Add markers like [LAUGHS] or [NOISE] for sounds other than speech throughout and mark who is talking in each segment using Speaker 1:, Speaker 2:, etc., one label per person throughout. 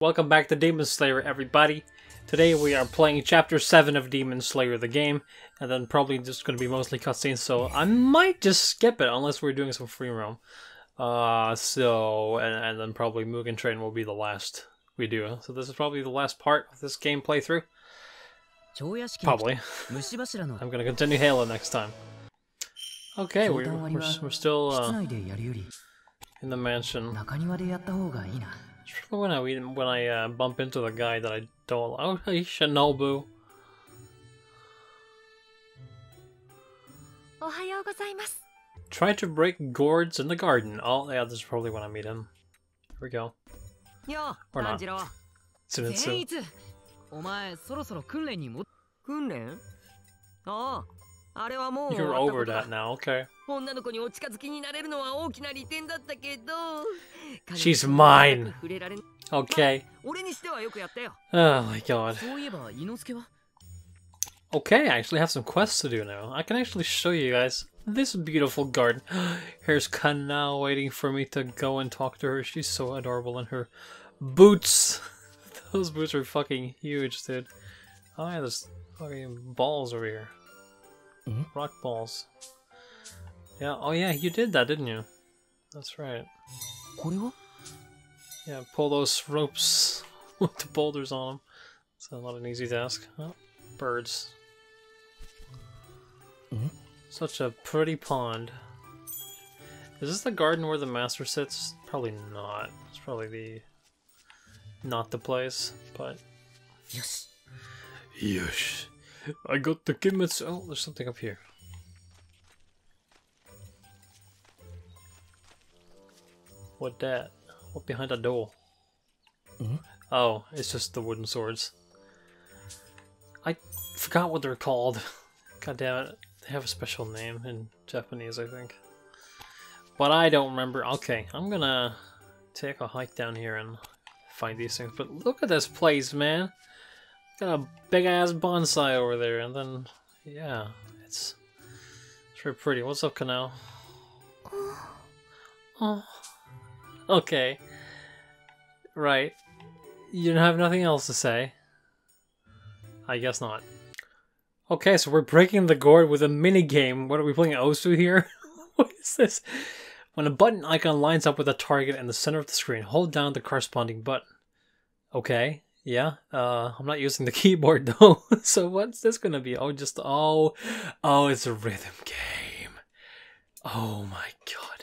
Speaker 1: Welcome back to Demon Slayer, everybody. Today we are playing Chapter 7 of Demon Slayer, the game, and then probably just going to be mostly cutscenes, so I might just skip it unless we're doing some free roam. Uh, so, and, and then probably Mugen Train will be the last we do. So this is probably the last part of this game playthrough. Probably. [LAUGHS] I'm going to continue Halo next time. Okay, we're, we're, we're still uh, in the mansion
Speaker 2: 中庭でやった方がいいな
Speaker 1: It's probably when I when I uh, bump into the guy that I don't. Oh, hey, Shinobu.
Speaker 3: おはようございます。
Speaker 1: Try to break gourds in the garden. Oh, yeah, this is probably when I meet him. Here we go.
Speaker 2: よ
Speaker 1: Or not.
Speaker 2: 炭治郎
Speaker 1: Tsunetsu.
Speaker 2: 善逸お前そろそろ訓練にも訓練あああれはもう終
Speaker 1: You're
Speaker 2: わった
Speaker 1: over
Speaker 2: ことだ
Speaker 1: that now, okay.
Speaker 2: 女の子にお近づきになれるのは大きな利点だったけど
Speaker 1: She's
Speaker 2: 彼女
Speaker 1: mine.
Speaker 2: に触れられん
Speaker 1: Okay.
Speaker 2: 俺にしてはよくやったよ
Speaker 1: Oh my god.
Speaker 2: そういえば伊之助は
Speaker 1: Okay, I actually have some quests to do now. I can actually show you guys this beautiful garden. [GASPS] Here's Kana waiting for me to go and talk to her. She's so adorable in her boots. [LAUGHS] Those boots are fucking huge, dude. Oh yeah, there's fucking balls over here.
Speaker 2: Mhm.
Speaker 1: Rock balls. Yeah, oh yeah, you did that, didn't you? That's right. Yeah, pull those ropes [LAUGHS] with the boulders on them. It's not an easy task. Oh, birds.
Speaker 2: Mm -hmm.
Speaker 1: Such a pretty pond. Is this the garden where the master sits? Probably not. It's probably the not the place, but
Speaker 2: Yes.
Speaker 1: Yes. I got the Kimetsu. Oh, there's something up here. What that? What behind that door?
Speaker 2: Mhm.
Speaker 1: Oh, it's just the wooden swords. I forgot what they're called. [LAUGHS] God damn it. They have a special name in Japanese, I think. But I don't remember. Okay, I'm gonna take a hike down here and find these things. But look at this place, man. Got a big ass bonsai over there, and then yeah, it's it's very pretty. What's up, Kanao? [SIGHS] Oh, [LAUGHS] okay, right. You don't have nothing else to say. I guess not. Okay, so we're breaking the gourd with a mini game. What are we playing Osu here? [LAUGHS] what is this? When a button icon lines up with a target in the center of the screen, hold down the corresponding button. Okay, yeah. Uh, I'm not using the [LAUGHS] keyboard though. so what's this gonna be? Oh, just oh, oh, it's a rhythm game. Oh my god.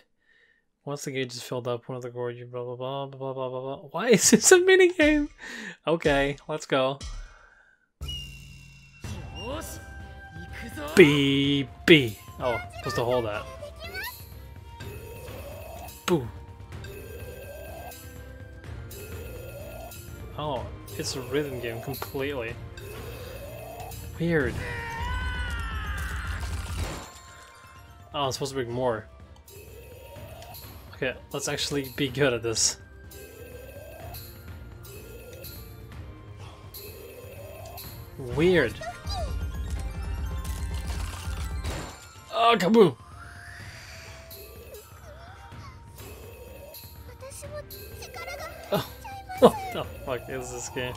Speaker 1: Once the gauge is filled up, one of the gorge, blah, blah, blah, blah, blah, blah, blah. Why is this a mini game? Okay, let's go. B, B. Oh, supposed to hold that. Boo. Oh, it's a rhythm game completely. Weird. Oh, it's supposed to be more. Okay, let's actually be good at this. Weird. Oh, kaboom!
Speaker 3: Oh, [LAUGHS]
Speaker 1: what the fuck is this game?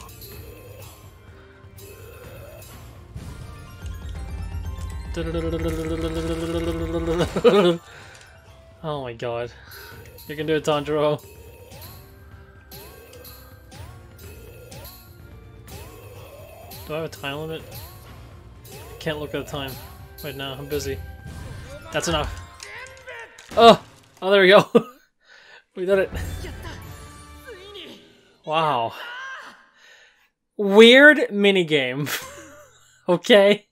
Speaker 1: [LAUGHS] Oh my god. You can do it, Tanjiro. Do I have a time limit? I can't look at the time right now. I'm busy. That's enough. Oh! Oh, there we go. [LAUGHS] we did it. Wow. Weird minigame. [LAUGHS] okay?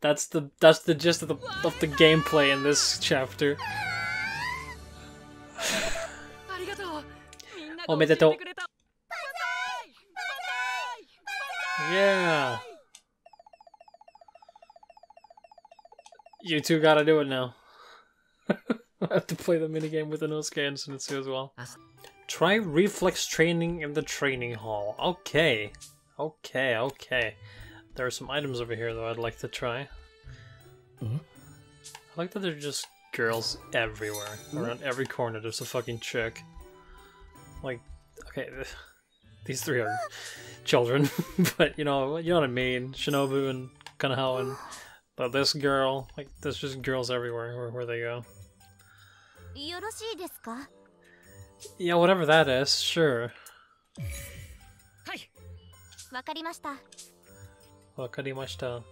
Speaker 1: That's the that's the gist of the of the gameplay in this chapter. おめでとう
Speaker 2: 教えてくれたバンザイ
Speaker 1: Yeah. You two gotta do it now. I have to play the minigame with Inosuke and Sunitsu as well.
Speaker 2: As-
Speaker 1: Try reflex training in the training hall. Okay. Okay, okay. There are some items over here though I'd like to try.
Speaker 2: Mhm.
Speaker 1: I like that they're just girls everywhere. Around every corner there's a fucking chick. Like, okay, these three are children, [LAUGHS] but you know, you know what I mean. Shinobu and Kanao and but this girl, like, there's just girls everywhere where, where they go. Yeah, whatever that is, sure. Wakarimashita.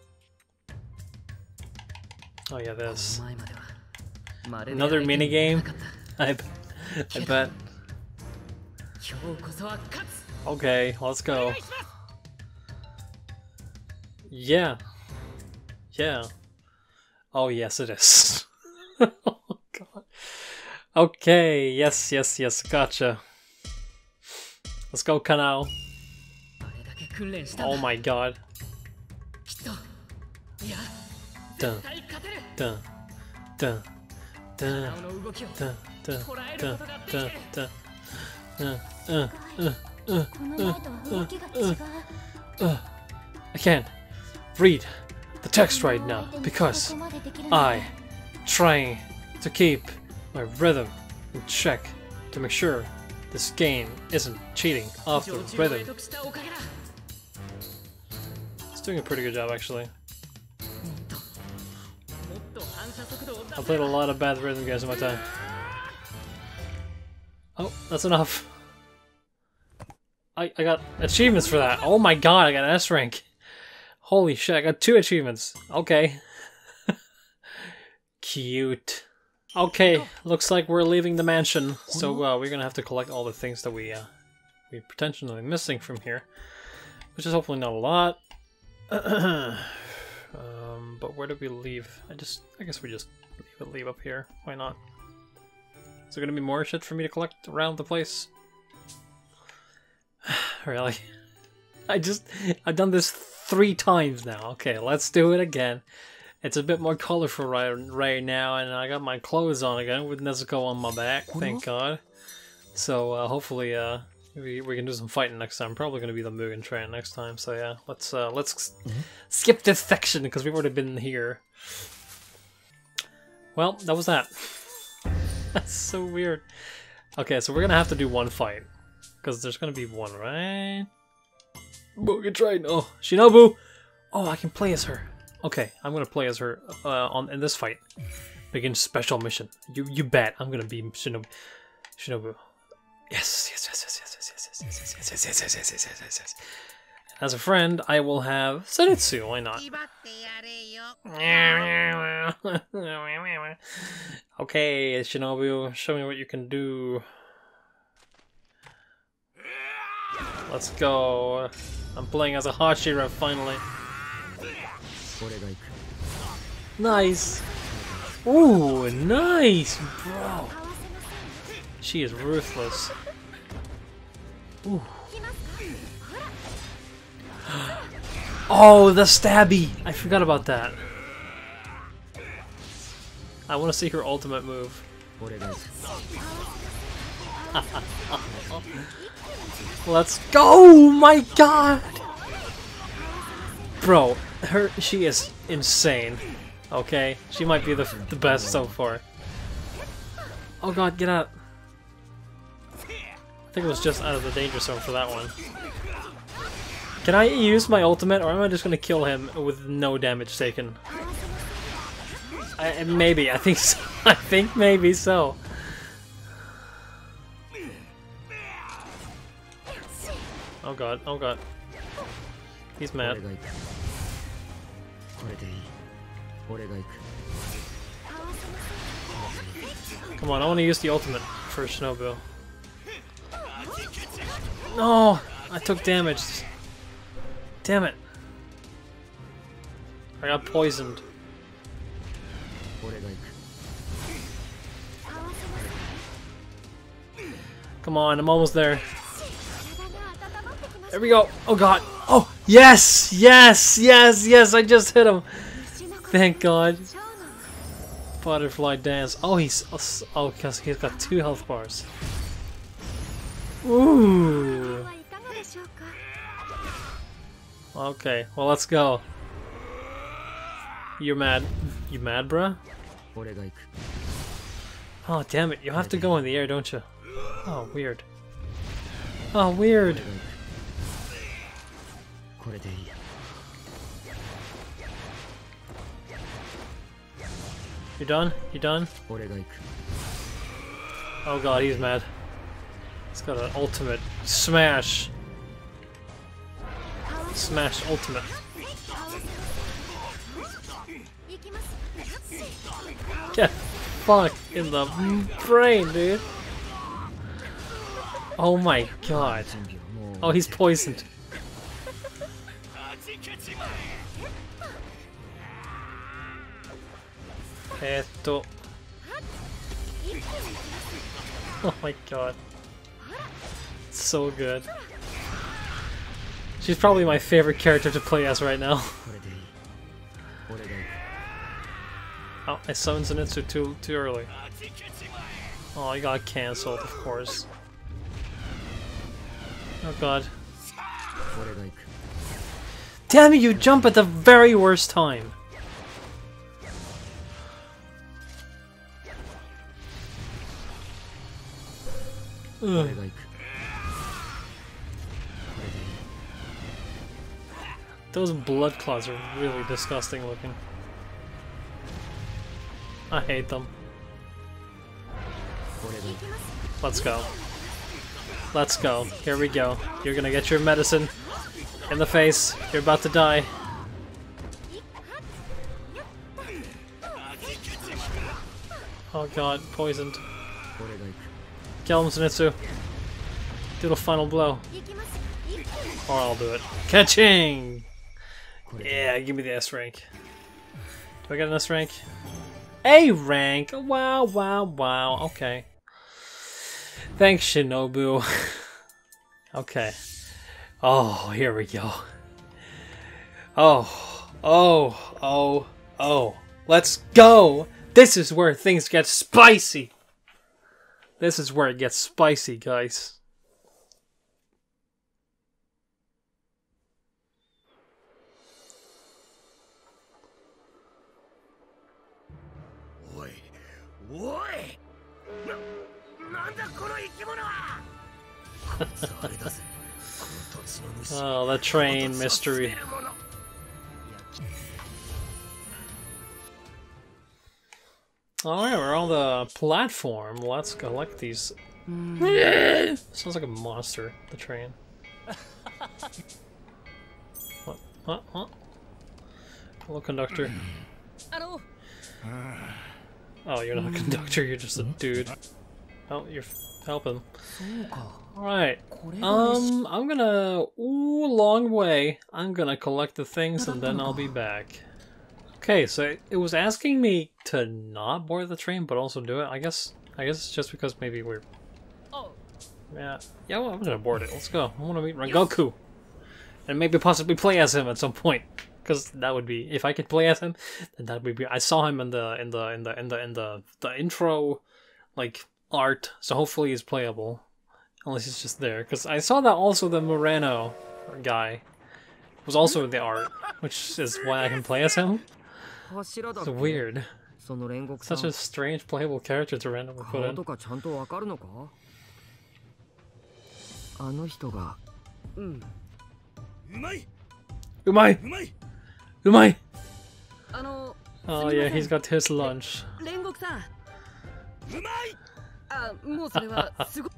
Speaker 1: Oh yeah, this. Another minigame? I, I bet. Okay, let's go. Yeah. Yeah. Oh, yes, it is. [LAUGHS] oh, God. Okay, yes, yes, yes, gotcha. Let's go, Kanao. Oh my god. Dun, dun, dun, dun, dun, dun, dun, dun, dun uh, uh, uh, I can't read the text right now because I trying to keep my rhythm in check to make sure this game isn't cheating off the rhythm. It's doing a pretty good job actually. I played a lot of bad rhythm games in my time. Oh, that's enough. I, I got achievements for that. Oh my god, I got an S rank. Holy shit, I got two achievements. Okay. [LAUGHS] Cute. Okay, looks like we're leaving the mansion. So uh, we're gonna have to collect all the things that we uh, we potentially missing from here, which is hopefully not a lot. [CLEARS THROAT] um, but where did we leave? I just, I guess we just leave leave up here. Why not? Is there gonna be more shit for me to collect around the place? [SIGHS] really? I just, I've done this three times now. Okay, let's do it again. It's a bit more colorful right, right now, and I got my clothes on again with Nezuko on my back, thank god. So uh, hopefully uh, we, we can do some fighting next time. Probably going to be the Mugen Train next time. So yeah, let's uh, let's s- skip this section because we've already been here. Well, that was that. [LAUGHS] That's so weird. Okay, so we're gonna have to do one fight because there's going to be one, right? Bogus right. Oh, Shinobu! Oh, I can play as her. Okay, I'm going to play as her uh, on in this fight. Begin special mission. You you bet. I'm going to be Shinobu. Shinobu. Yes, yes, yes, yes, yes, yes, yes, yes, yes, yes, yes, yes, yes, yes, yes, yes, yes. As a friend, I will have Zenitsu, why not? okay, Shinobu, show me what you can do. Let's go. I'm playing as a Hashira finally. Nice. Ooh, nice, bro. She is ruthless. Ooh. [GASPS] Oh, the stabby! I forgot about that. I want to see her ultimate move. [LAUGHS] [LAUGHS] Let's go! My god! Bro, her she is insane. Okay? She might be the, the best so far. Oh god, get out. I think it was just out of the danger zone for that one. Can I use my ultimate or am I just gonna kill him with no damage taken? I, maybe, I think so. [LAUGHS] I think maybe so. Oh god, oh god. He's mad. Come on, I want to use the ultimate for Shinobu. No! I took damage. Damn it. I got poisoned. Come on, I'm almost there. There we go. Oh god. Oh, yes, yes, yes, yes, I just hit him. Thank god. Butterfly dance. Oh, he's, oh, because oh, he's got two health bars. Ooh. Okay, well, let's go. You're mad. You mad, bruh? Oh, damn it. You have to go in the air, don't you? Oh, weird. Oh, weird.
Speaker 2: これでいい
Speaker 1: You done? You done?
Speaker 2: 俺が行く
Speaker 1: Oh god, he's mad. He's got an ultimate smash. Smash ultimate.
Speaker 3: 行きます
Speaker 1: Get fucked in the brain, dude. Oh my god.
Speaker 2: 準備は もう
Speaker 1: Oh, he's poisoned. [LAUGHS] Eto. Oh my god. So good. She's probably my favorite character to play as right now. [LAUGHS]
Speaker 2: これでいい俺が行く
Speaker 1: Oh, I summoned Zenitsu too too early. Oh, I got cancelled, of course. Oh god.
Speaker 2: 俺が行く
Speaker 1: Damn it, you jump at the very worst time.
Speaker 2: 俺が行くこれでいい
Speaker 1: Those blood clots are really disgusting looking. I hate them.
Speaker 2: 俺が行く
Speaker 1: Let's go. Let's go. Here we go. You're gonna get your medicine in the face. You're about to die. Oh god, poisoned. Kill him, Zenitsu. Do the final blow. Or I'll do it. Catching! Yeah, give me the S rank. Do I get an S rank? A rank! Wow, wow, wow. Okay. Thanks, Shinobu. [LAUGHS] okay. Oh, here we go. Oh, oh, oh, oh. Let's go! This is where things get spicy! This is where it gets spicy, guys. oh, the train mystery.
Speaker 4: Oh,
Speaker 1: Alright, we're on the platform. Let's collect these. Hmm. [LAUGHS] Sounds like a monster, the train. what? What? What? Hello, conductor.
Speaker 2: Hello.
Speaker 1: Oh, you're not a hmm. conductor, you're just a hmm? dude. Oh, you're helping.
Speaker 2: Uh,
Speaker 1: Alright. Um, I'm gonna... Ooh, long way. I'm gonna collect the things and then I'll be back. Okay, so it was asking me to not board the train, but also do it. I guess. I guess it's just because maybe we're.
Speaker 2: Oh.
Speaker 1: Yeah. Yeah. Well, I'm gonna board it. Let's go. I want to meet Rengoku, and maybe possibly play as him at some point. Because that would be if I could play as him, then that would be. I saw him in the in the in the in the in the the intro, like art. So hopefully he's playable. Unless he's just there. Because I saw that also the Moreno guy was also in the art, which is why I can play as him.
Speaker 2: 柱だっ
Speaker 1: It's
Speaker 2: け
Speaker 1: weird.
Speaker 2: その煉獄さ
Speaker 1: Such
Speaker 2: ん
Speaker 1: a strange playable character to randomly put
Speaker 2: 顔
Speaker 1: in.
Speaker 2: とかちゃんとわかるのかあの人がうん
Speaker 4: うまい
Speaker 1: Umai!
Speaker 4: うまい
Speaker 1: Umai!
Speaker 2: あの
Speaker 1: Oh yeah, he's got his lunch. [LAUGHS]
Speaker 2: 煉獄さん
Speaker 4: うまい
Speaker 2: あもうそれはすごい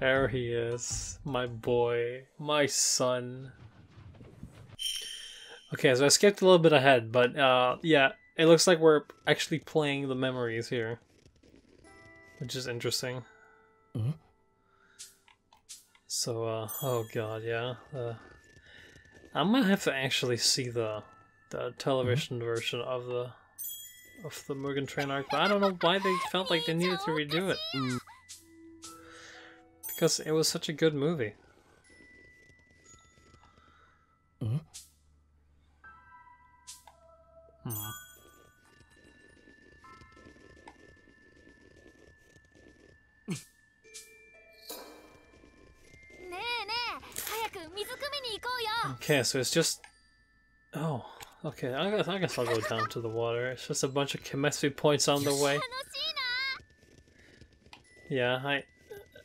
Speaker 1: There he is. My boy. My son. Okay, so I skipped a little bit ahead, but uh, yeah, it looks like we're actually playing the memories here. Which is interesting.
Speaker 4: Mhm.
Speaker 1: So, uh, oh god, yeah. Uh, I'm gonna have to actually see the the television version of the of the Mugen Train arc, but I don't know why they felt like they needed to redo it. Because it was such a good movie.
Speaker 4: Mhm. [LAUGHS]
Speaker 1: Okay, so it's just... Oh, okay, I guess, I guess I'll go down to the water. It's just a bunch of Kimetsu points on the way. Yeah, I...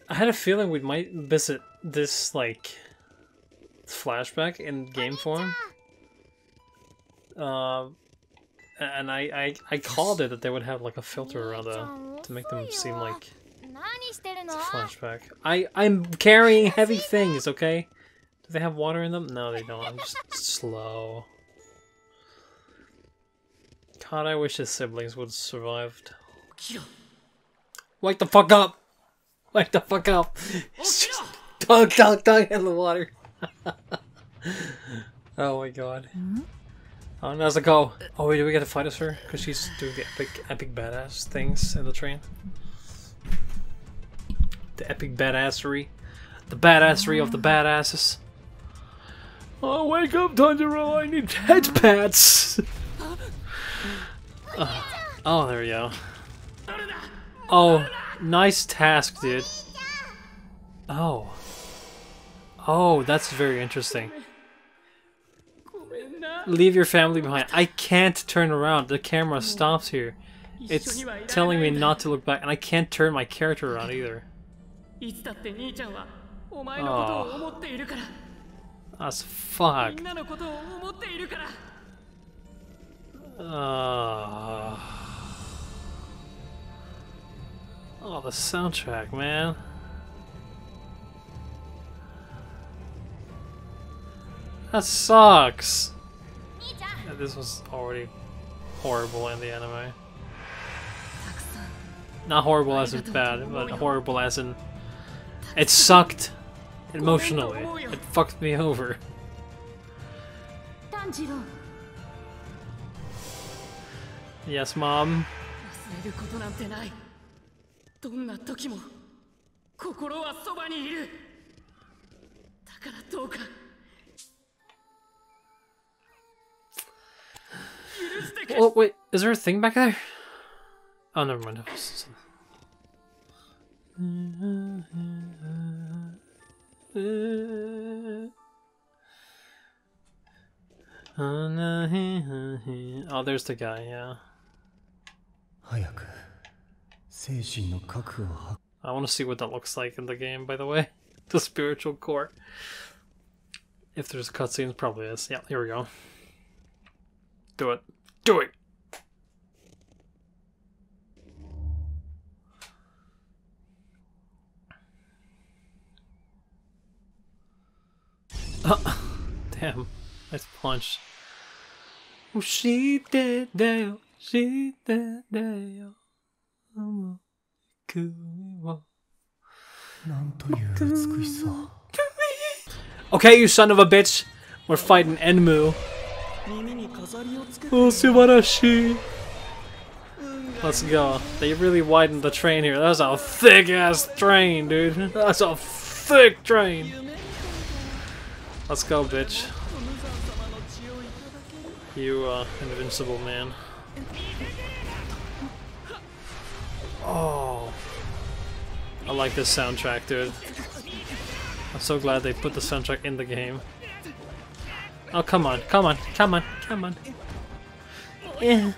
Speaker 1: I had a feeling we might visit this, like, flashback in game form. Um... Uh, and I, I, I called it that they would have like a filter around the to make them seem like it's a flashback. I I'm carrying heavy things, okay? Do they have water in them? No, they don't. I'm just [LAUGHS] slow. God, I wish his siblings would have survived. Wake the fuck up! Wake the fuck up! dog, dog, get in the water. [LAUGHS] oh my god. Oh, Nezuko. Oh wait, do we get to fight as her? Because she's doing the epic, epic badass things in the train. The epic badassery. The badassery of the badasses. Oh, wake up, Tanjiro! I need head pats! [LAUGHS] Uh, oh, there we go. Oh, nice task, dude. Oh. Oh, that's very interesting leave your family behind. I can't turn around. The camera stops here. It's telling me not to look back, and I can't turn my character around either.
Speaker 2: Oh.
Speaker 1: That's fuck. Uh, oh, the soundtrack, man. That sucks.
Speaker 3: 兄ちゃん
Speaker 1: Yeah, this was already horrible in the anime. Not horrible as in bad, but horrible as in it sucked emotionally. It fucked me over.
Speaker 3: 炭治郎
Speaker 1: Yes, mom.
Speaker 2: 忘れることなんてないどんな時も心はそばにいるだからどうか
Speaker 1: Oh wait, is there a thing back there? Oh, never mind. Oh, there's the guy. Yeah. I want to see what that looks like in the game. By the way, [LAUGHS] the spiritual core. If there's cutscenes, probably is. Yeah. Here we go. Do it. Do it. [LAUGHS] Damn. Nice punch. Oh, she did that. She did that. [LAUGHS] I'm a cool one.
Speaker 5: なんという美しさ
Speaker 1: Okay, you son of a bitch. We're fighting Enmu. Oh, subarashi. Let's go. They really widened the train here. That's a thick ass train, dude. That's a thick train. Let's go, bitch. You, uh, invincible man. Oh. I like this soundtrack, dude. I'm so glad they put the soundtrack in the game. Oh, come on, come on, come on, come on. Yeah.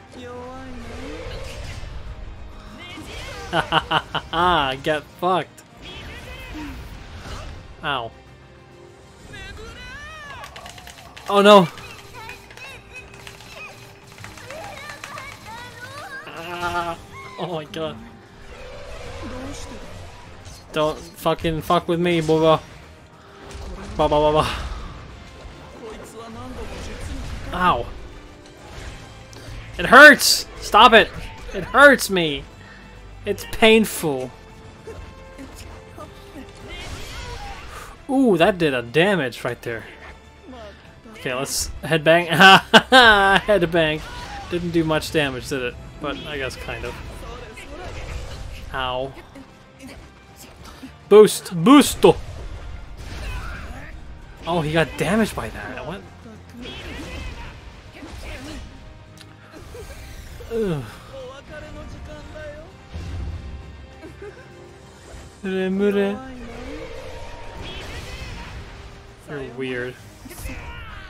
Speaker 1: [LAUGHS] Get fucked. Ow. Oh no. Ah. Oh my god. Don't fucking fuck with me, booba. Ba ba ba ba. Ow. It hurts! Stop it! It hurts me! It's painful. Ooh, that did a damage right there. Okay, let's headbang. [LAUGHS] headbang. Didn't do much damage, did it? But I guess kind of. Ow. Boost! Boosto! Oh, he got damaged by that. What? [SIGHS] 眠れ。You're weird.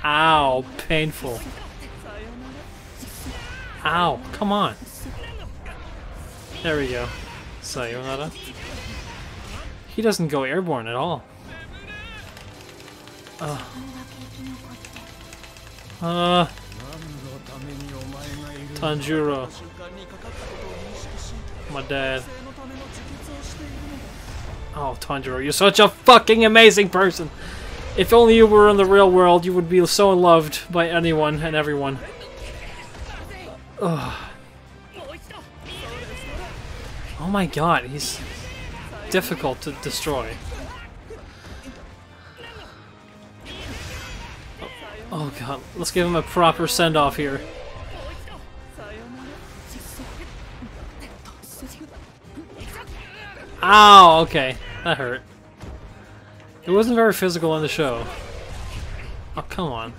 Speaker 1: Ow, painful. Ow, come on. There we go. Sayonara. He doesn't go airborne at all.
Speaker 4: Ugh. Uh.
Speaker 1: Tanjiro. My dad. Oh, Tanjiro, you're such a fucking amazing person! If only you were in the real world, you would be so loved by anyone and everyone. Ugh. Oh my god, he's difficult to destroy. Oh, oh god, let's give him a proper send-off here. Ow, okay, that hurt. It wasn't very physical in the show. Oh, come on.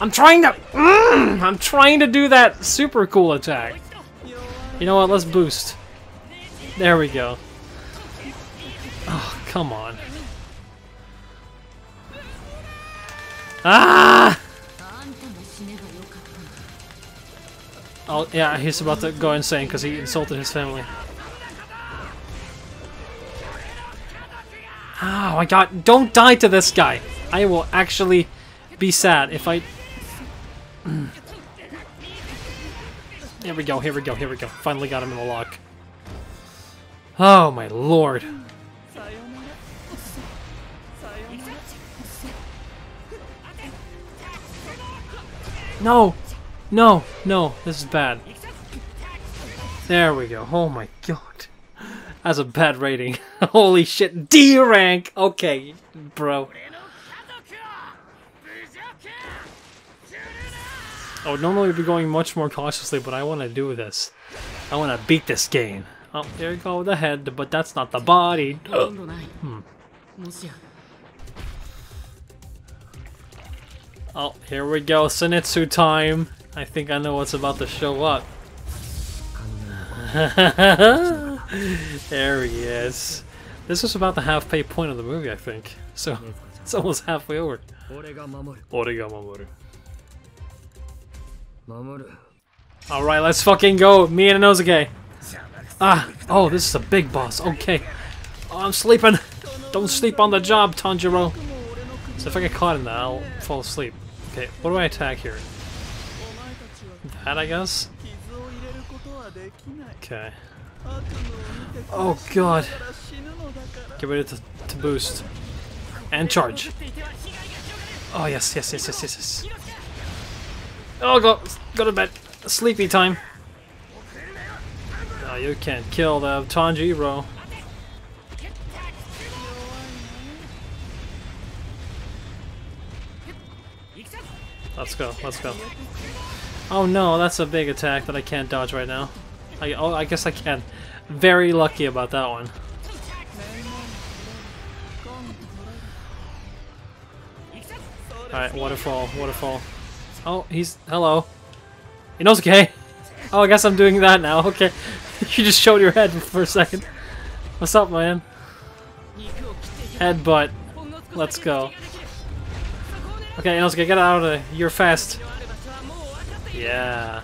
Speaker 1: I'm trying to. Mm, I'm trying to do that super cool attack. You know what? Let's boost. There we go. Oh, come on. Ah! Oh, yeah, he's about to go insane because he insulted his family. Oh my god, don't die to this guy! I will actually be sad if I... Mm. Here we go, here we go, here we go. Finally got him in the lock. Oh my lord. No! No! No! This is bad. There we go. Oh my god. That's a bad rating. [LAUGHS] Holy shit. D rank! Okay, bro. I would normally be going much more cautiously, but I want to do this. I want to beat this game. Oh, there you go, the head, but that's not the body.
Speaker 2: Oh. Hmm.
Speaker 1: oh, here we go, Zenitsu time. I think I know what's about to show up. [LAUGHS] there he is. This was about the halfway point of the movie, I think. So mm-hmm. it's almost halfway over. Alright, let's fucking go. Me and Inosuke. Ah, oh, this is a big boss. Okay. Oh, I'm sleeping. Don't sleep on the job, Tanjiro. So if I get caught in that, I'll fall asleep. Okay, what do I attack here? That, I guess? Okay. Oh god. Get ready to, to boost. And charge. Oh yes, yes, yes, yes, yes, yes. Oh god, go to bed. Sleepy time. No, you can't kill the Tanjiro. Let's go, let's go. Oh no, that's a big attack that I can't dodge right now. I, oh, I guess I can. Very lucky about that one. Alright, waterfall, waterfall. Oh, he's... hello. Inosuke! Oh, I guess I'm doing that now, [LAUGHS] okay. you just showed your head for a second. What's up, man? Headbutt. Let's go. Okay, Inosuke, get out of there. You're fast. Yeah.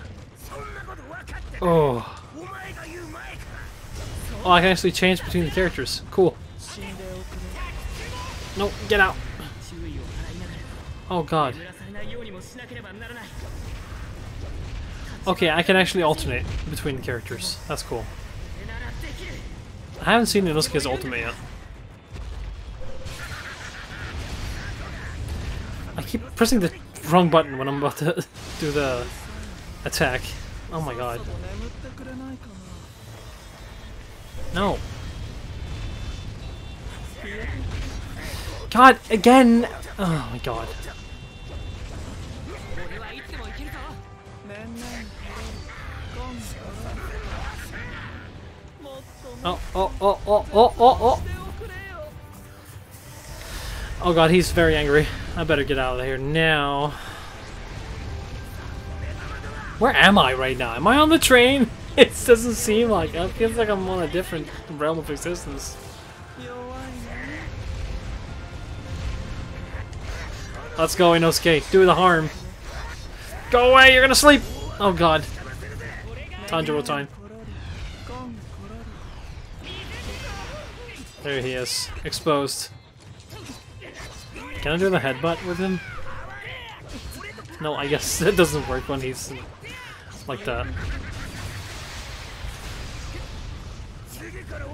Speaker 1: Oh. Oh, I can actually change between the characters. Cool. No, get out. Oh god. Okay, I can actually alternate between the characters. That's cool. I haven't seen Inosuke's ultimate yet. I keep pressing the wrong button when I'm about to [LAUGHS] do the attack. Oh my god. No. God, again! Oh my god. Oh, oh, oh, oh, oh, oh, oh, oh! God, he's very angry. I better get out of here now. Where am I right now? Am I on the train? [LAUGHS] it doesn't seem like it. feels like I'm on a different realm of existence. Let's go, Inosuke. Do the harm. Go away, you're gonna sleep! Oh god. Tanjiro time. There he is. Exposed. Can I do the headbutt with him? No, I guess [LAUGHS] it doesn't work when he's like that.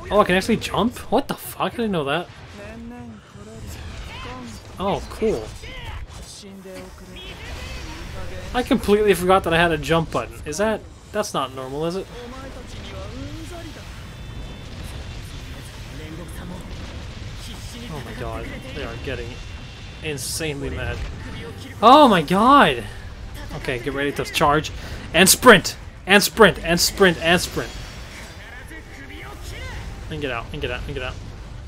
Speaker 1: Oh, I can actually jump? What the fuck? I didn't know that. Oh, cool. I completely forgot that I had a jump button. Is that... That's not normal, is it? Oh my god, they are getting insanely mad. Oh my god! Okay, get ready to charge. And sprint! And sprint! And sprint! And sprint! And get out, and get out, and get out.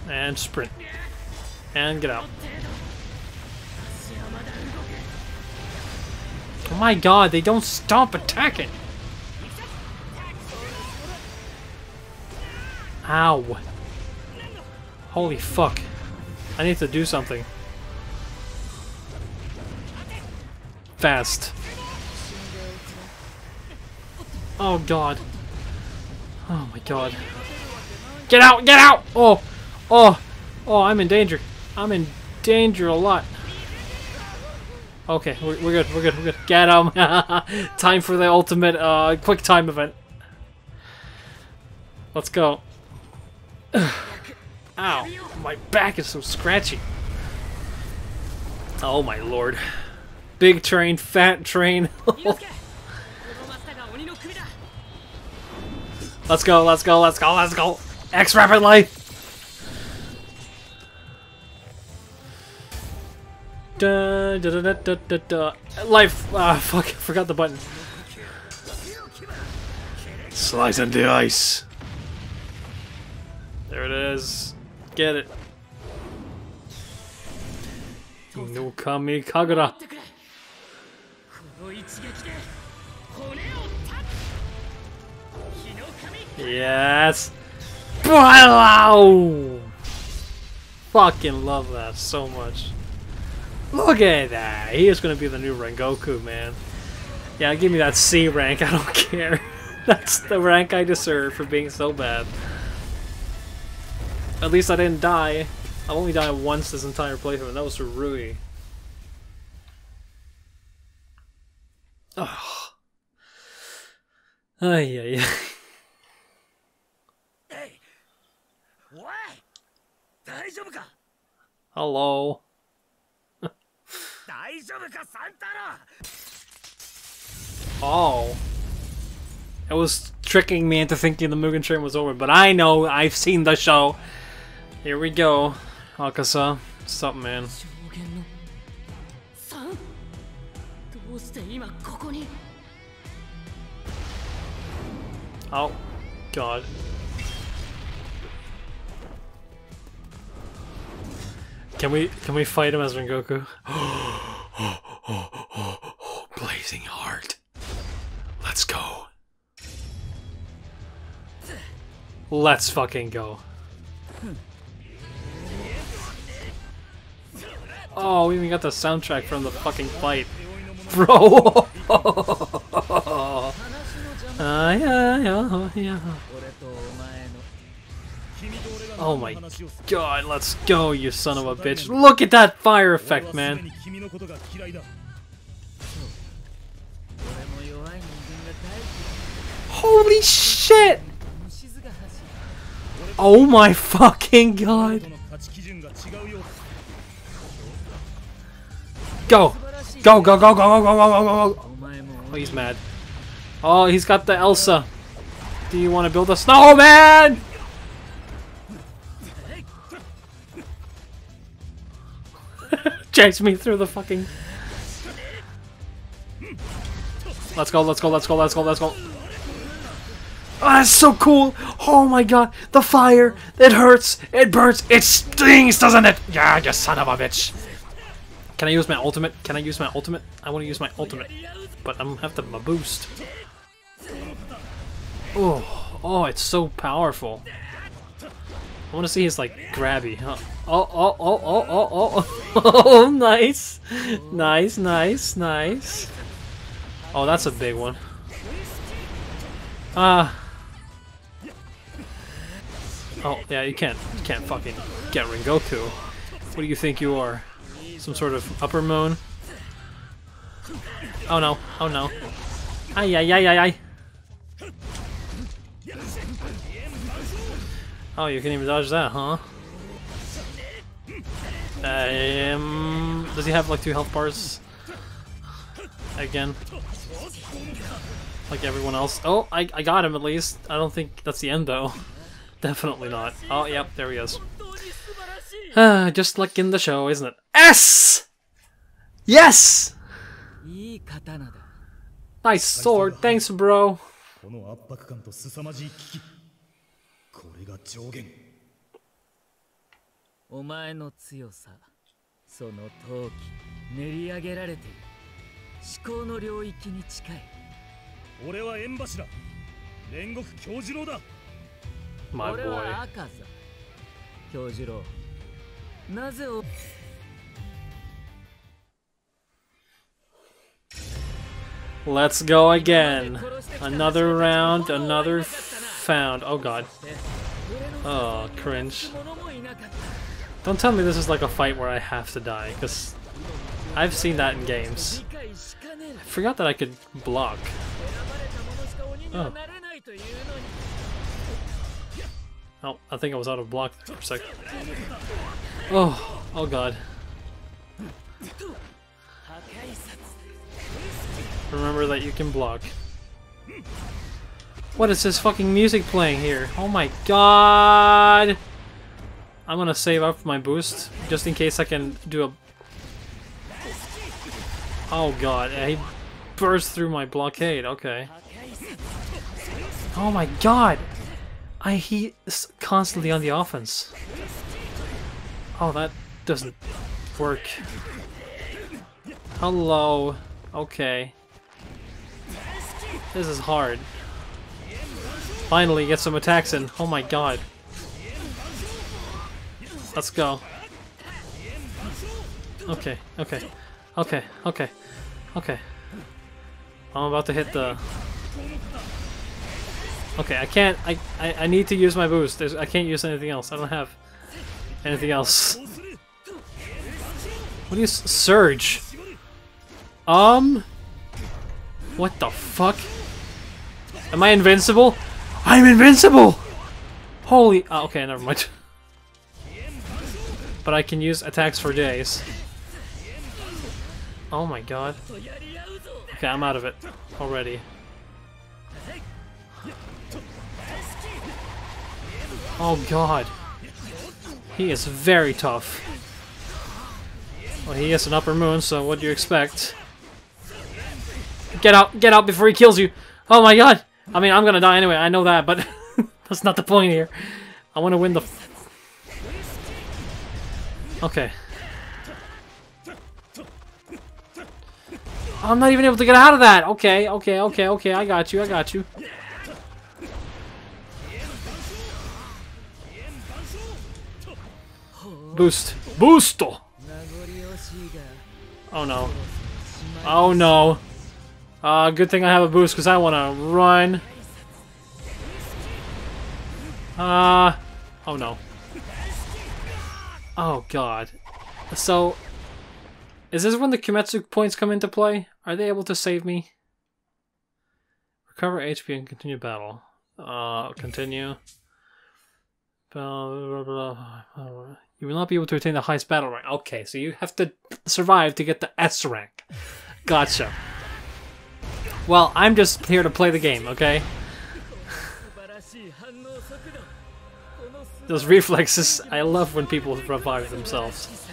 Speaker 1: And sprint. And get out. Oh my god, they don't stop attacking! Ow. Holy fuck. I need to do something. Fast. Oh god. Oh my god. Get out! Get out! Oh! Oh! Oh, I'm in danger. I'm in danger a lot. Okay, we're, we're good, we're good, we're good. Get him! [LAUGHS] time for the ultimate uh, quick time event. Let's go. [SIGHS] Ow, my back is so scratchy. Oh my lord. Big train, fat train. [LAUGHS] let's go, let's go, let's go, let's go. X Rapid Life! Da, da, da, da, da, da, Life! Ah, fuck, I forgot the button. Slice into ice. There it is. Get it. No Kami Kagura. Yes! Wow. Fucking love that so much. Look at that. He is going to be the new Rengoku, man. Yeah, give me that C rank. [LAUGHS] I don't care. That's the rank I deserve for being so bad. At least I didn't die. I've only died once this entire playthrough, and that was for Rui. Oh. Ay, ay, ay.
Speaker 4: おい
Speaker 1: Hello. [LAUGHS] Oh. It was tricking me into thinking the Mugen Train was over, but I know, I've seen the show. Here we go, Akaza. What's up, man? Oh, God. Can we can we fight him as Rengoku? [GASPS] Blazing heart. Let's go. Let's fucking go. Oh, we even got the soundtrack from the fucking fight. [LAUGHS] Bro! [LAUGHS] Ah, yeah, yeah, yeah. Oh my god, let's go, you son of a bitch. Look at that fire effect, man. Holy shit! Oh my fucking god. Go! Go, go, go, go, go, go, go, go, go, Oh, he's mad. Oh, he's got the Elsa. Do you want to build a snowman? Chase me through the fucking... Let's go, let's go, let's go, let's go, let's go. Ah, oh, that's so cool! Oh my god, the fire! It hurts! It burns! It stings, doesn't it? Yeah, you son of a bitch! Can I use my ultimate? Can I use my ultimate? I want to use my ultimate, but I'm gonna have to boost. Oh, oh, it's so powerful. I want to see his like grabby. Huh? Oh, oh, oh, oh, oh, oh, oh, [LAUGHS] nice, nice, nice, nice. Oh, that's a big one. Ah. Oh, yeah, you can't, you can't fucking get Rengoku. What do you think you are? some sort of upper moon. Oh no! Oh no! Ay ay ay ay ay! Oh, you can even dodge that, huh? Um, does he have like two health bars? Again. Like everyone else. Oh, I, I got him at least. I don't think that's the end though. [LAUGHS] Definitely not. Oh, yep, there he is. Uh, [SIGHS] just like in the show, isn't it? S! Yes! Nice sword, thanks bro!
Speaker 4: これが上限。
Speaker 2: お前の強さその陶器練り上げられている。思考の領域に近い。
Speaker 4: 俺は縁柱。煉獄京次郎だ。
Speaker 2: 俺.は赤座。京次郎。なぜお
Speaker 1: Let's go again. Another round, another found. Oh god. Oh, cringe. Don't tell me this is like a fight where I have to die, because I've seen that in games. I forgot that I could block.
Speaker 2: Oh.
Speaker 1: Oh, I think I was out of block there for a second. Oh, oh god. Remember that you can block. What is this fucking music playing here? Oh my god! I'm gonna save up my boost, just in case I can do a... Oh god, he burst through my blockade, okay. Oh my god! I he is constantly on the offense. Oh, that doesn't work. Hello. Okay. This is hard. Finally, get some attacks in. Oh my god. Let's go. Okay, okay, okay, okay, okay. I'm about to hit the... Okay, I can't... I, I, I need to use my boost. There's, I can't use anything else. I don't have anything else. What do you... Surge? Um... What the fuck? Am I invincible? I'm invincible! Holy... Oh, okay, never mind. [LAUGHS] But I can use attacks for days. Oh my god. Okay, I'm out of it already. Oh god. He is very tough. Well, he is an upper moon, so what do you expect? Get out! Get out before he kills you! Oh my god! I mean, I'm gonna die anyway, I know that, but [LAUGHS] that's not the point here. I wanna win the... Okay. I'm not even able to get out of that! Okay, okay, okay, okay, I got you, I got you. Boost.
Speaker 2: Boosto.
Speaker 1: Oh no. Oh no. Uh, good thing I have a boost because I want to run. Uh, oh no. Oh god. So, is this when the Kimetsu points come into play? Are they able to save me? Recover HP and continue battle. Uh, continue. You will not be able to attain the highest battle rank. Okay, so you have to survive to get the S rank. Gotcha. Well, I'm just here to play the game, okay? Those reflexes, I love when people revive themselves.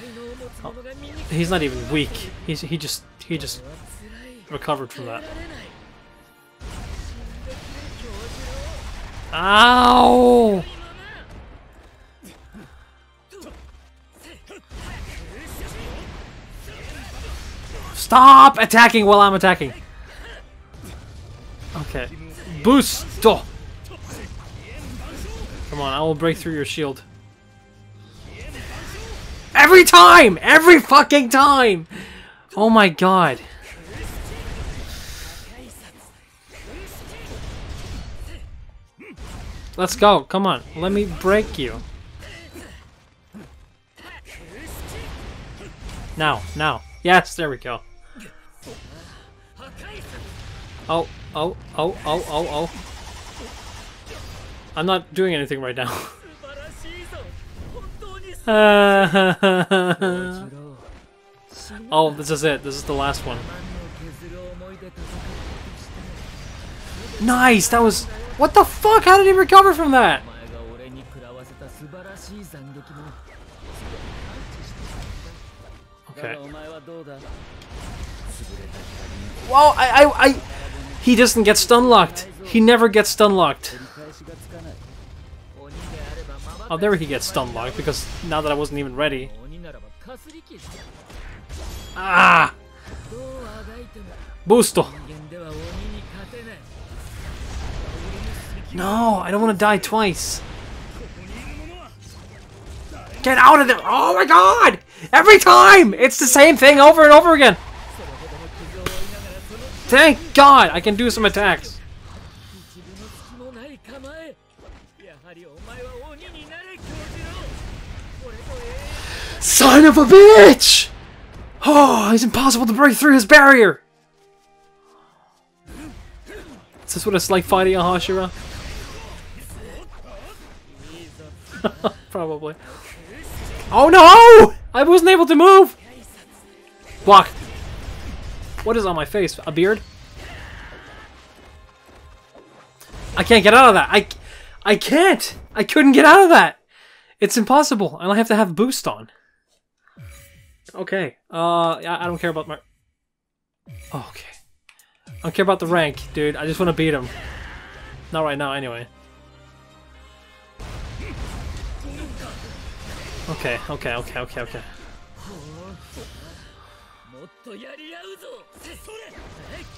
Speaker 2: Oh,
Speaker 1: he's not even weak. He's, he just he just recovered from that. Ow! Stop attacking while I'm attacking! Okay. Boost! Come on, I will break through your shield. Every time! Every fucking time! Oh my god. Let's go. Come on. Let me break you. Now, now. Yes, there we go. Oh, Oh oh oh oh oh! I'm not doing anything right now. [LAUGHS] oh, this is it. This is the last one. Nice! That was... What the fuck? How did he recover from that? Okay. Well, I, I, I... He doesn't get stun locked. He never gets stun locked. Oh, there he gets stun locked because now that I wasn't even ready. Ah!
Speaker 2: Boosto.
Speaker 1: No, I don't want to die twice. Get out of there! Oh my god! Every time! It's the same thing over and over again! Thank God I can do some attacks. Son of a bitch! Oh, it's impossible to break through his barrier! Is this what it's like fighting a Hashira? [LAUGHS] Probably. Oh no! I wasn't able to move! Block. What is on my face? A beard? I can't get out of that. I, I can't. I couldn't get out of that. It's impossible. I have to have boost on. Okay. Uh, I, I don't care about my. Oh, okay. I don't care about the rank, dude. I just want to beat him. Not right now, anyway. Okay, okay, okay, okay, okay.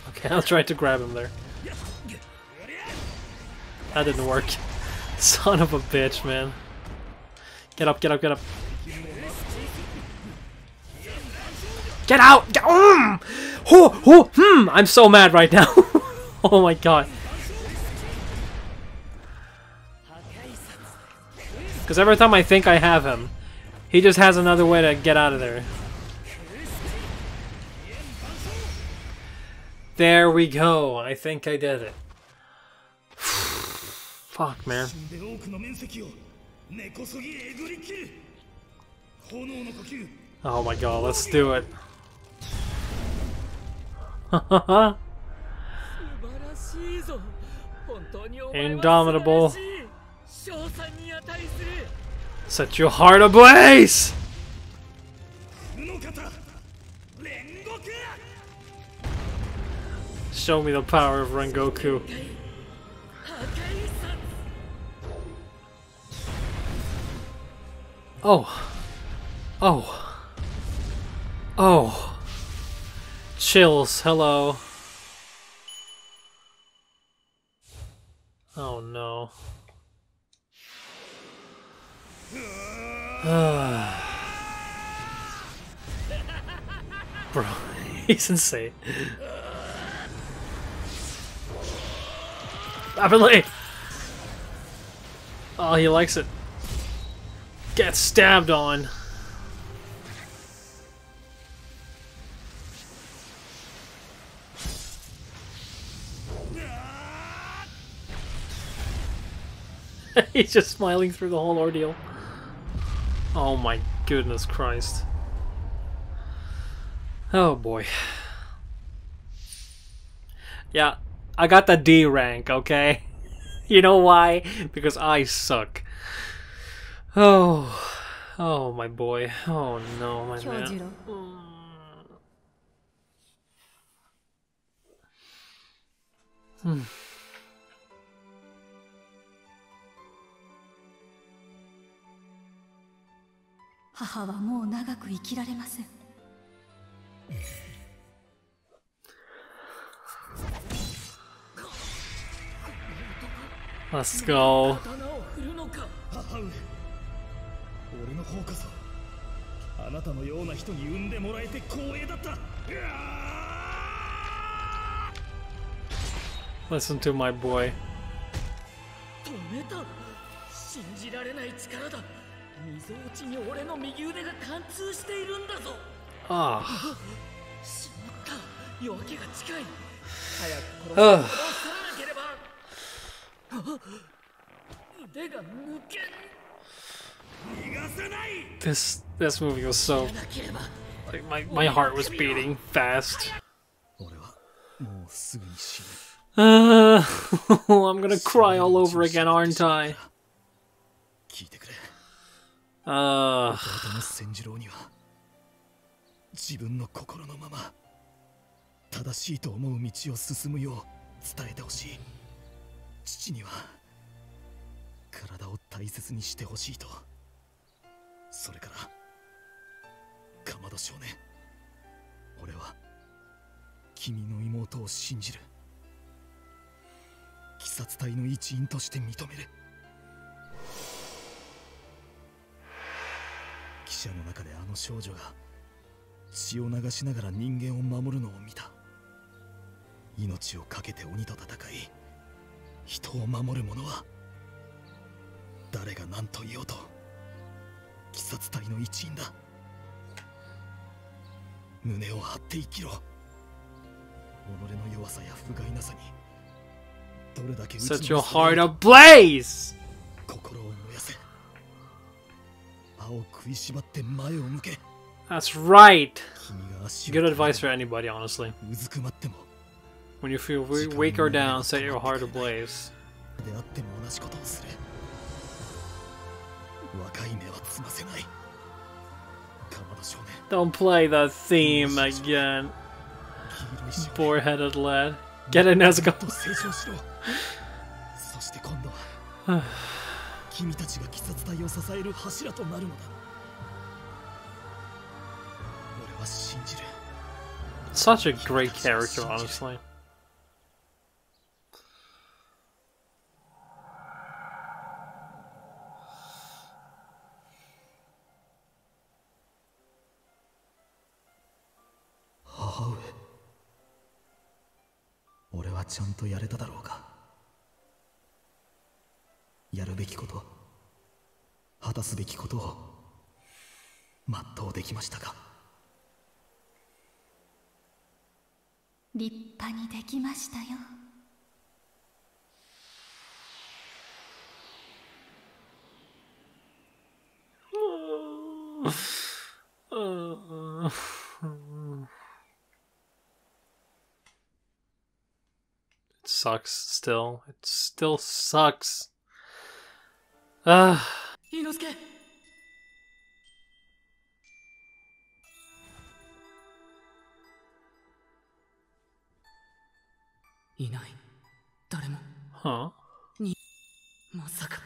Speaker 1: Okay, I'll try to grab him there. That didn't work. [LAUGHS] Son of a bitch, man. Get up, get up, get up. Get out! Get oh, oh, hmm. I'm so mad right now. [LAUGHS] oh my god. Because every time I think I have him, he just has another way to get out of there. There we go. I think I did it. [SIGHS] Fuck, man. Oh my god, let's do it. [LAUGHS] Indomitable. Set your heart ablaze! show me the power of Rengoku. Oh. Oh. Oh. Chills, hello. Oh no. [SIGHS] Bro, [LAUGHS] he's insane. Rapidly! Oh, he likes it. Get stabbed on. [LAUGHS] He's just smiling through the whole ordeal. Oh my goodness Christ. Oh boy. Yeah, I got the D rank, okay? [LAUGHS] You know why? Because I suck. Oh, oh my boy. Oh no, my
Speaker 3: 京次
Speaker 1: man.
Speaker 3: 郎 母はもう長く生きられません
Speaker 4: わー
Speaker 1: Listen to my boy.
Speaker 2: 止めた信じられない力だ溝落ちに俺の右腕が貫通しているんだぞ
Speaker 1: Ah.
Speaker 2: しまった夜明けが近い早くこの [GASPS]
Speaker 1: This this movie was so
Speaker 2: なければ
Speaker 1: like my my heart was beating fast.
Speaker 5: 俺はもうすぐに死ぬ
Speaker 1: Uh, [SIGHS] I'm gonna cry all over again, aren't I?
Speaker 5: 聞いてくれ
Speaker 1: Uh,
Speaker 5: 弟[SIGHS] [SIGHS] の千次郎には自分の心のまま正しいと思う道を進むよう伝えてほしい 父には体を大切にしてほしいと。それからかまど少年。俺は君の妹を信じる。鬼殺隊の一員として認める。記者の中であの少女が血を流しながら人間を守るのを見た。命を懸けて鬼と戦い人を守る者は誰が何と言おうと鬼殺隊の一員だ胸を張って生きろ己の弱さや不甲斐なさにどれだけ打ちの
Speaker 1: set your
Speaker 5: めされ
Speaker 1: heart
Speaker 5: ようと
Speaker 1: ablaze.
Speaker 5: 心を燃やせ歯を食いしばって前を向け
Speaker 1: That's right.
Speaker 5: 君が足を
Speaker 1: Good advice for anybody, honestly.
Speaker 5: うずくまっても
Speaker 1: when you feel weak or down, set your heart ablaze. Don't play the theme again. Boar-headed lad. Get a Nezuko. [LAUGHS] Such a great character, honestly.
Speaker 5: ちゃんとやれただろうか。やるべきこと果たすべきことを全うできましたか。
Speaker 3: 立派にできましたよ
Speaker 1: Uh, it sucks still. It still sucks. Ah,
Speaker 2: 伊之助いない誰も
Speaker 1: huh?
Speaker 2: まさか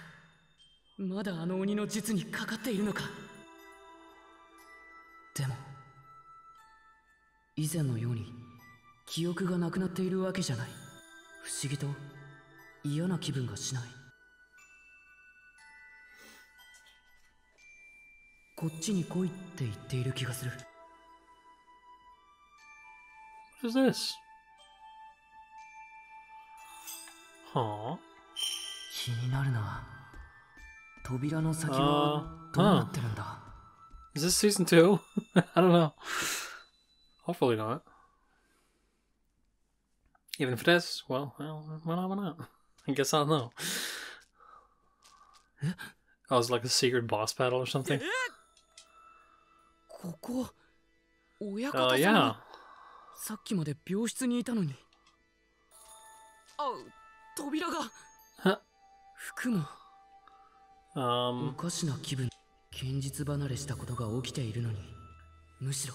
Speaker 2: まだあの鬼の術にかかっているのかでも以前のように記憶がなくなっているわけじゃない不思議と嫌な気分がしない。こっちに来いって言っている気がする。
Speaker 1: What is this? はあ
Speaker 2: 気になるな。扉の先はどうなってるんだ、
Speaker 1: uh, huh. Is this [LAUGHS] Even if it is, well, well, why not? I guess I'll know. Oh, it's like a secret boss battle or something. Oh
Speaker 2: 方さん
Speaker 1: yeah.
Speaker 2: がさっきまで病室にいたのにあ扉が
Speaker 1: は
Speaker 2: 服もお
Speaker 1: Um.
Speaker 2: かしな気分現実離れしたことが起きているのにむしろ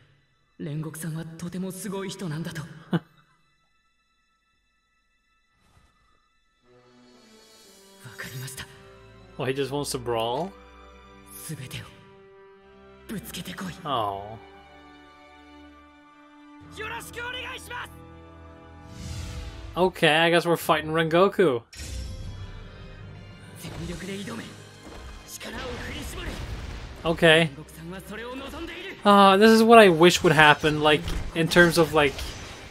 Speaker 2: 煉獄さんはとてもすごい人なんだと
Speaker 1: Oh, he just wants to brawl? Oh. Okay, I guess we're fighting Rengoku. Okay.
Speaker 2: Ah,
Speaker 1: uh, this is what I wish would happen, like, in terms of, like,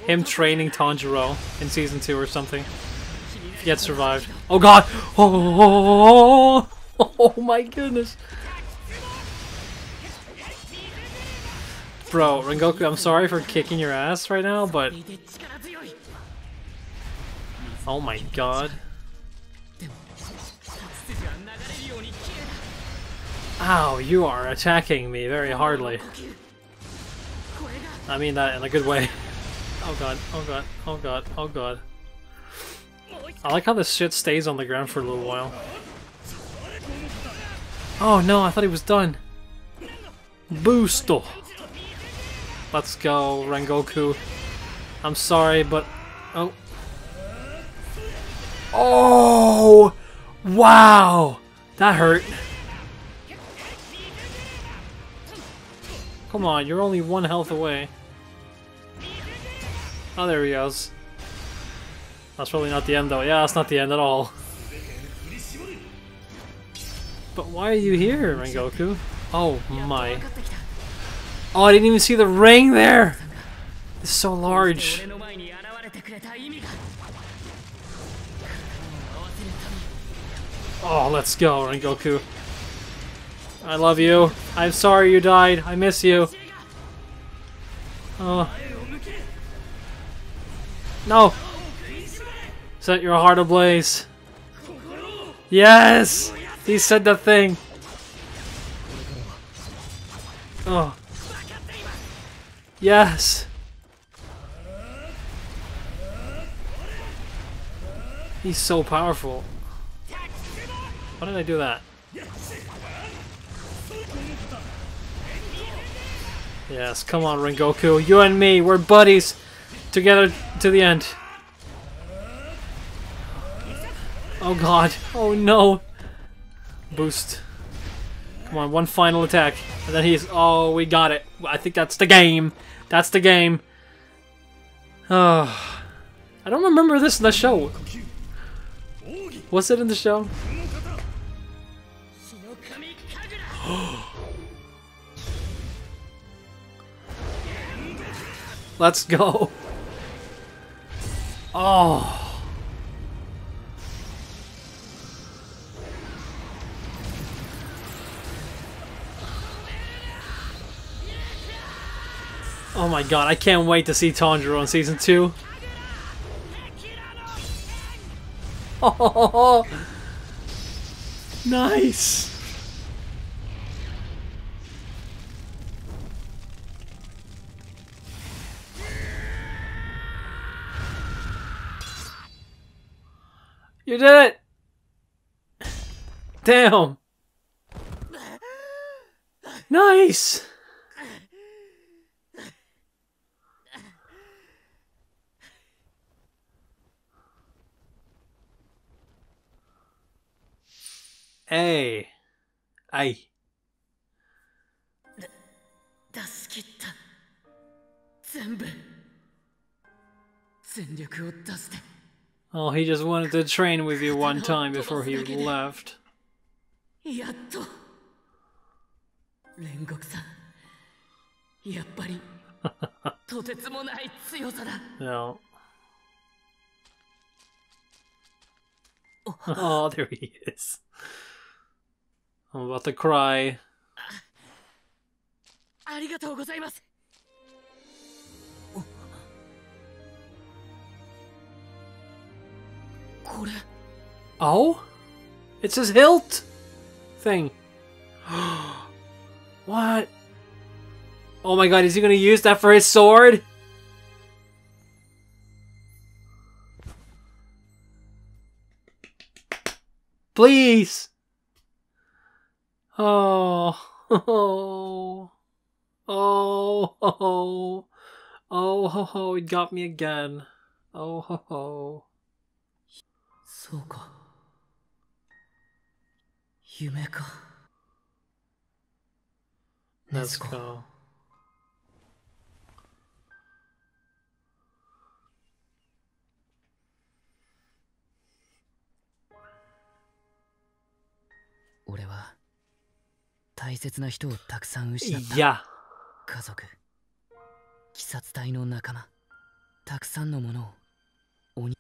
Speaker 1: him training Tanjiro in Season 2 or something. If he had survived. Oh god! Oh, oh, oh, oh my goodness! Bro, Rengoku, I'm sorry for kicking your ass right now, but... Oh my god. Ow, you are attacking me very hardly. I mean that in a good way. [LAUGHS] Oh god, oh god, oh god, oh god. I like how this shit stays on the ground for a little while. Oh no, I thought he was done. Boosto! Let's go, Rengoku. I'm sorry, but... Oh. Oh! Wow! That hurt. Come on, you're only one health away. Oh, there he goes. That's probably not the end though. Yeah, that's not the end at all. But why are you here, Rengoku? Oh my. Oh, I didn't even see the ring there! It's so large. Oh, let's go, Rengoku. I love you. I'm sorry you died. I miss you. Oh. No! Set your heart ablaze. Yes! He said the thing. Oh. Yes! He's so powerful. Why did I do that? Yes, come on, Rengoku. You and me, we're buddies. Together to the end. Oh god. Oh no. Boost. Come on, one final attack. And then he's. Oh, we got it. I think that's the game. That's the game. Oh. [SIGHS] I don't remember this in the show. Was it in the show? Let's go. Oh. Oh my god, I can't wait to see Tanjiro in season 2. Oh, [LAUGHS] nice. You did it! Damn! Nice! Hey. Ay.
Speaker 2: 出し切った全部全力を出して
Speaker 1: Oh, he just wanted to train with you one time before he left.
Speaker 2: や[LAUGHS] っと煉獄さんやっぱりとてつもない強さだ
Speaker 1: No. [LAUGHS] Oh, there he is. I'm about to cry.
Speaker 2: ありがとうございます
Speaker 1: Oh? It's his hilt thing. [GASPS] what? Oh my god, is he gonna use that for his sword? Please! Oh. [LAUGHS] Oh. Oh. [LAUGHS] Oh. Oh. Ho, ho. It got me again. Oh. Ho, ho.
Speaker 2: そうか。夢か。
Speaker 1: Let's go.
Speaker 2: 俺は大切な人をたくさん失った。
Speaker 1: Yeah.
Speaker 2: 家族。鬼殺隊の仲間。たくさんのものを鬼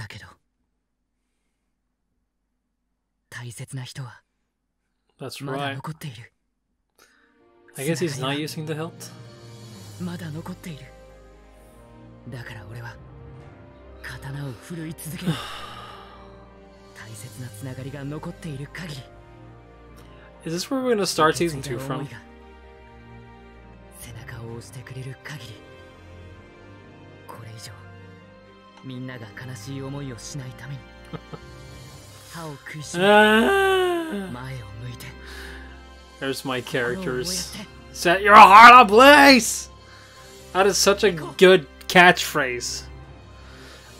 Speaker 2: だけど大切な人は
Speaker 1: That's
Speaker 2: まだ
Speaker 1: right.
Speaker 2: 残っている
Speaker 1: I guess he's not using the hilt.
Speaker 2: まだ残っているだから俺は刀を振るい続ける大切なつながりが残っている限り
Speaker 1: Is this [SIGHS] where we're gonna start
Speaker 2: 受け
Speaker 1: season 2
Speaker 2: 継いだ
Speaker 1: from?
Speaker 2: 思いが背中を押してくれる限り みんなが悲しい思いをしないために歯を食いしめ
Speaker 1: Ah,
Speaker 2: 前を向いて [LAUGHS]
Speaker 1: there's my
Speaker 2: 心を燃や
Speaker 1: characters.
Speaker 2: して
Speaker 1: Set your heart ablaze! That is such a good catchphrase.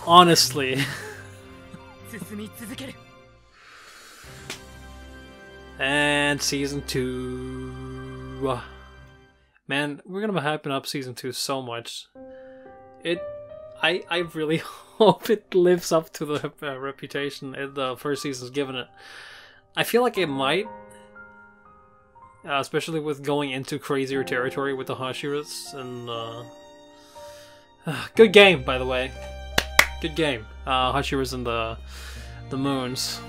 Speaker 1: Honestly. [LAUGHS]
Speaker 2: 進み続ける
Speaker 1: And season two. Man, we're gonna be hyping up season two so much. It, I, I really [LAUGHS] hope it lives up to the uh, reputation the first season's given it. I feel like it might, uh, especially with going into crazier territory with the Hashiras and. Uh, [SIGHS] good game, by the way. Good game. Uh, Hashiras and the the moons.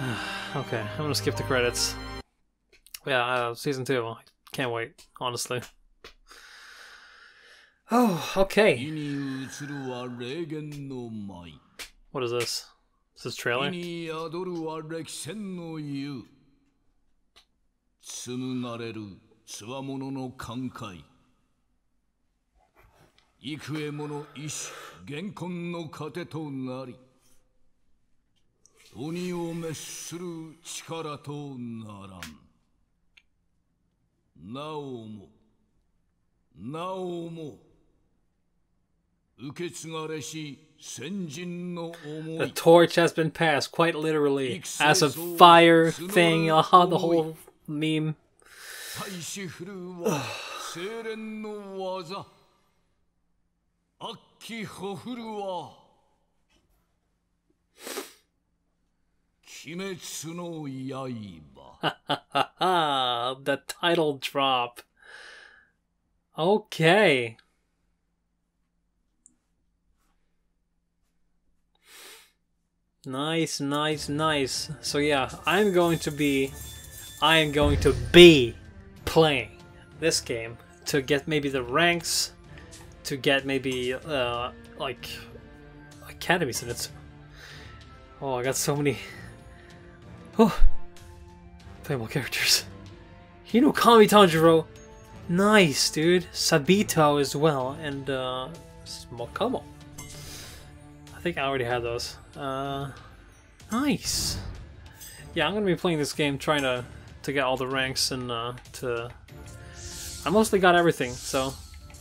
Speaker 1: [SIGHS] okay, I'm gonna skip the credits. Yeah, uh, season two. Can't wait, honestly. Oh, okay. What is this? Is this
Speaker 4: is
Speaker 1: trailer?
Speaker 4: つむがれるつわものの感慨幾重もの意志玄魂のかてとなり鬼を滅する力とならんなおもなおも
Speaker 1: The torch has been passed, quite literally, as a fire thing, uh, the whole meme. [SIGHS] [LAUGHS] the title drop. Okay. Nice, nice, nice. So yeah, I'm going to be I am going to be playing this game to get maybe the ranks to get maybe uh like academies in it. Oh, I got so many Oh, playable characters. Hinokami Tanjiro. Nice, dude. Sabito as well, and uh, Smokomo. I think I already had those. Uh, nice. Yeah, I'm gonna be playing this game, trying to to get all the ranks and uh, to. I mostly got everything, so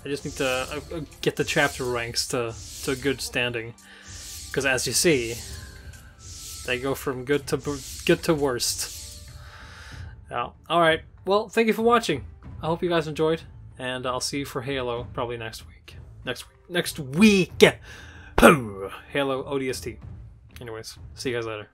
Speaker 1: I just need to uh, uh, get the chapter ranks to to good standing. Because as you see, they go from good to good to worst. Yeah. All right. Well, thank you for watching. I hope you guys enjoyed, and I'll see you for Halo probably next week. Next week. Next week. Halo ODST. Anyways, see you guys later.